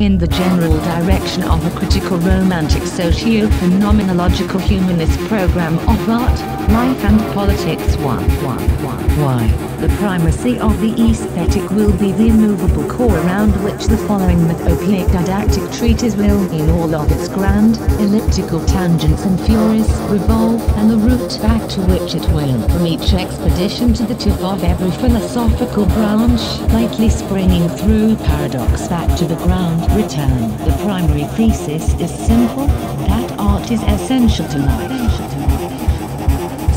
in the general direction of a critical romantic socio-phenomenological humanist program of art, life and politics 1. 1. 1. Why? The primacy of the aesthetic will be the immovable core around which the following mythopoeic didactic treatise will, in all of its grand, elliptical tangents and furies, revolve, and the route back to which it will, from each expedition to the tip of every philosophical branch, lightly springing through paradox back to the ground, return. The primary thesis is simple, that art is essential to life.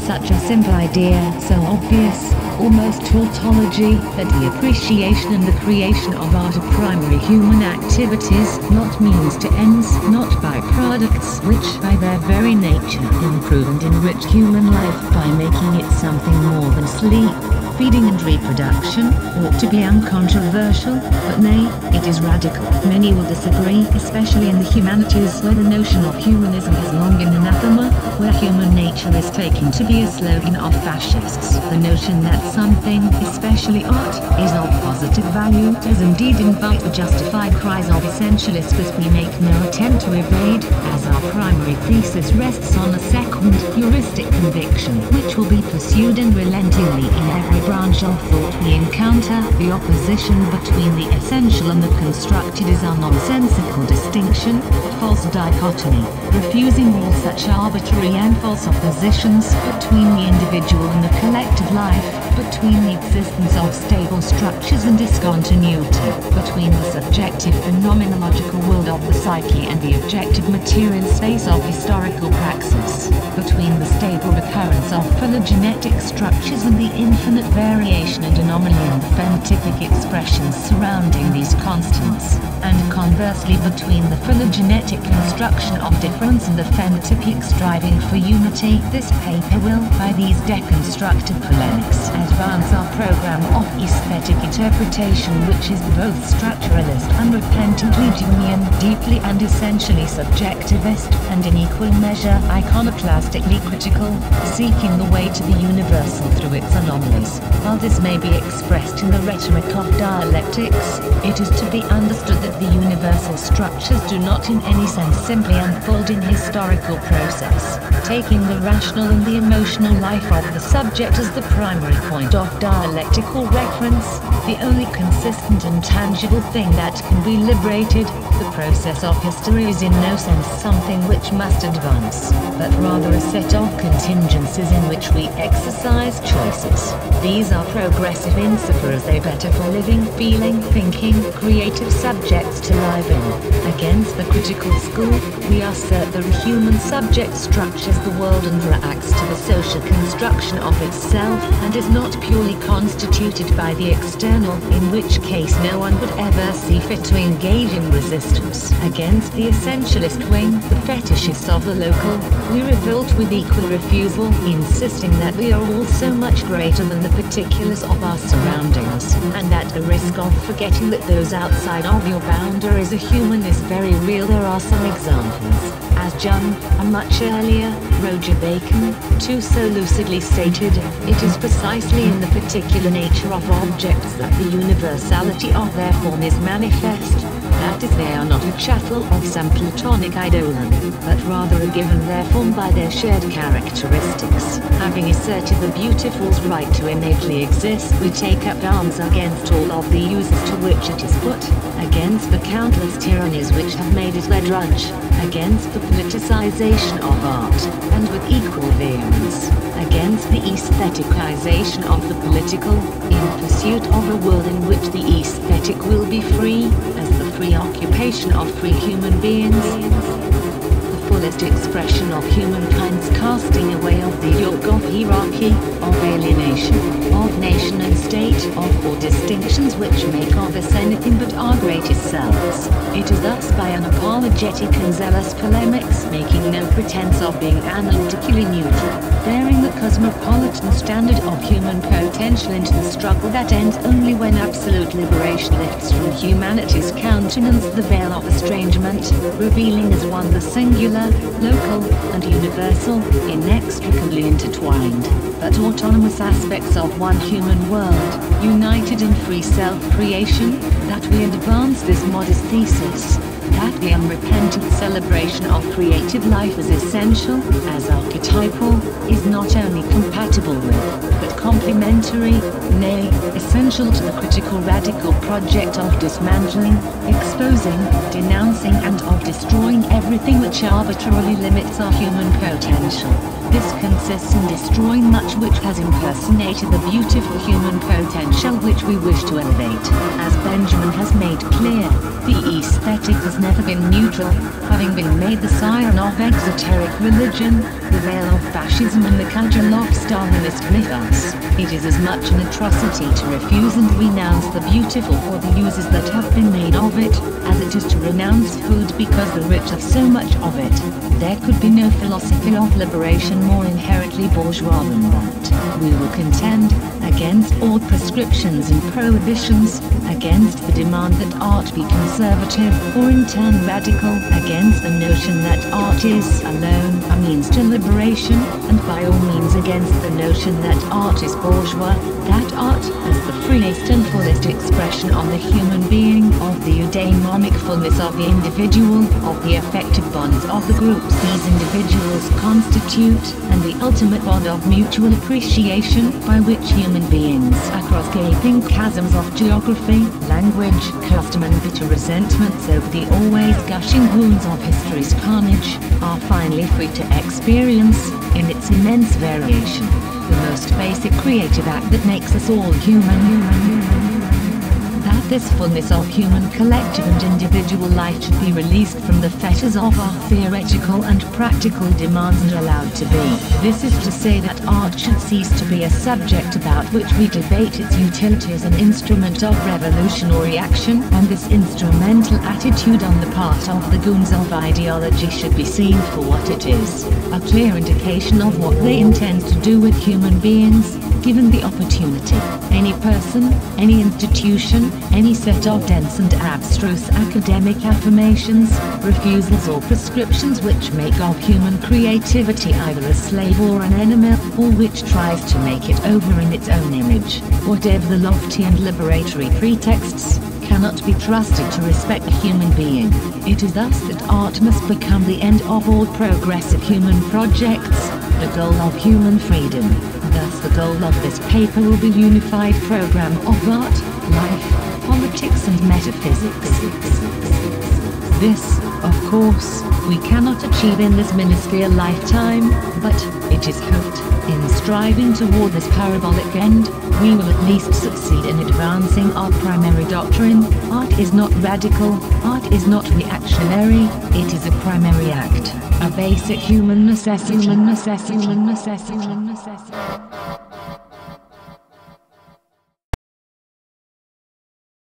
Such a simple idea, so obvious, almost tautology, that the appreciation and the creation of art are primary human activities, not means to ends, not byproducts, which by their very nature improve and enrich human life by making it something more than sleep feeding and reproduction, ought to be uncontroversial, but nay, it is radical. Many will disagree, especially in the humanities where the notion of humanism is long in anathema, where human nature is taken to be a slogan of fascists. The notion that something, especially art, is of positive value does indeed invite the justified cries of essentialists but we make no attempt to evade, as our primary thesis rests on a second, heuristic conviction, which will be pursued unrelentingly in every branch of thought we encounter, the opposition between the essential and the constructed is a nonsensical distinction, false dichotomy, refusing all such arbitrary and false oppositions between the individual and the collective life, between the existence of stable structures and discontinuity, between the subjective phenomenological world of the psyche and the objective material space of historical praxis, between the stable recurrence of phylogenetic structures and the infinite variation and anomaly in phenotypic expressions surrounding these constants, and conversely between the phylogenetic construction of difference and the phenotypic striving for unity. This paper will, by these deconstructive polemics, advance our program of aesthetic interpretation which is both structuralist, unrepentantly Jungian, deeply and essentially subjectivist, and in equal measure iconoclastically critical, seeking the way to the universal through its anomalies. While this may be expressed in the rhetoric of dialectics, it is to be understood that the universal structures do not in any sense simply unfold in historical process, taking the rational and the emotional life of the subject as the primary point of dialectical reference, the only consistent and tangible thing that can be liberated, the process of history is in no sense something which must advance, but rather a set of contingencies in which we exercise choices. These are progressive insofar they better for living, feeling, thinking, creative subjects to live in. Against the critical school, we assert that the human subject structures the world and reacts to the social construction of itself, and is not purely constituted by the external, in which case no one would ever see fit to engage in resistance. Against the essentialist wing, the fetishists of the local, we revolt with equal refusal, insisting that we are all so much greater than the particulars of our surroundings, and at the risk of forgetting that those outside of your boundaries are human is very real. There are some examples. As John, a much earlier, Roger Bacon, too so lucidly stated, it is precisely in the particular nature of objects that the universality of their form is manifest. That is they are not a chattel of some platonic eidolon, but rather a given their form by their shared characteristics. Having asserted the beautiful's right to innately exist, we take up arms against all of the uses to which it is put, against the countless tyrannies which have made it their drudge, against the politicization of art, and with equal vehemence, against the aestheticization of the political, in pursuit of a world in which the aesthetic will be free, as the free occupation of free human beings. The fullest expression of humankind's casting away of the yoke of hierarchy, of alienation, of nation and state, of all distinctions which make of us anything but our greatest selves. It is thus by unapologetic and zealous polemics, making no pretense of being analytically neutral, cosmopolitan standard of human potential into the struggle that ends only when absolute liberation lifts from humanity's countenance the veil of estrangement, revealing as one the singular, local, and universal, inextricably intertwined, but autonomous aspects of one human world, united in free self-creation, that we advance this modest thesis that the unrepentant celebration of creative life as essential, as archetypal, is not only compatible with, but complementary, nay, essential to the critical radical project of dismantling, exposing, denouncing and of destroying everything which arbitrarily limits our human potential. This consists in destroying much which has impersonated the beautiful human potential which we wish to elevate. As Benjamin has made clear, the aesthetic has never been neutral, having been made the scion of exoteric religion, the veil of fascism and the cudgel of Stalinist mythos. It is as much an atrocity to refuse and renounce the beautiful for the uses that have been made of it, as it is to renounce food because the rich have so much of it. There could be no philosophy of liberation more inherently bourgeois than that. We will contend, against all prescriptions and prohibitions, against the demand that art be conservative, or in turn radical, against the notion that art is alone a means to liberation, and by all means against the notion that art is bourgeois, that art, as the freest and fullest expression of the human being, of the eudaimonic fullness of the individual, of the effective bonds of the groups these individuals constitute, and the ultimate bond of mutual appreciation, by which human beings across gaping chasms of geography, language, custom and bitter resentments over the always gushing wounds of history's carnage, are finally free to experience, in its immense variation, the most basic creative act that makes us all human. human, human this fullness of human collective and individual life should be released from the fetters of our theoretical and practical demands and allowed to be. This is to say that art should cease to be a subject about which we debate its utility as an instrument of revolutionary action, and this instrumental attitude on the part of the goons of ideology should be seen for what it is, a clear indication of what they intend to do with human beings, given the opportunity. Any person, any institution, any set of dense and abstruse academic affirmations, refusals or prescriptions which make of human creativity either a slave or an enemy, or which tries to make it over in its own image, whatever the lofty and liberatory pretexts, cannot be trusted to respect human being. It is thus that art must become the end of all progressive human projects, the goal of human freedom. Thus the goal of this paper will be unified program of art, life, politics and metaphysics. This, of course, we cannot achieve in this minuscule lifetime, but, it is hoped, in striving toward this parabolic end, we will at least succeed in advancing our primary doctrine. Art is not radical, art is not reactionary, it is a primary act, a basic human necessity. Human necessity. Human necessity. Human necessity.